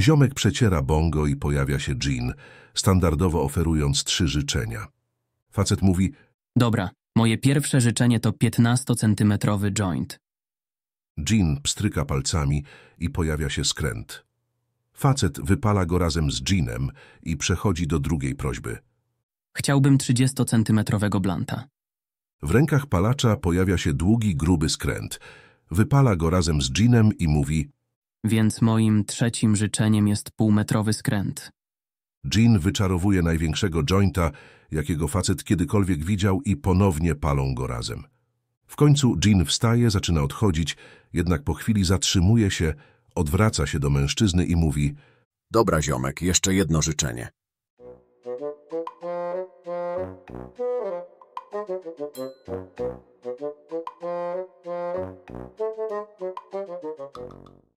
Ziomek przeciera bongo i pojawia się Jean, standardowo oferując trzy życzenia. Facet mówi, Dobra, moje pierwsze życzenie to 15-centymetrowy joint. Jean pstryka palcami i pojawia się skręt. Facet wypala go razem z Jeanem i przechodzi do drugiej prośby. Chciałbym 30-centymetrowego blanta. W rękach palacza pojawia się długi, gruby skręt. Wypala go razem z Jeanem i mówi Więc moim trzecim życzeniem jest półmetrowy skręt. Jean wyczarowuje największego jointa, jakiego facet kiedykolwiek widział i ponownie palą go razem. W końcu Jean wstaje, zaczyna odchodzić, jednak po chwili zatrzymuje się, odwraca się do mężczyzny i mówi Dobra, ziomek, jeszcze jedno życzenie.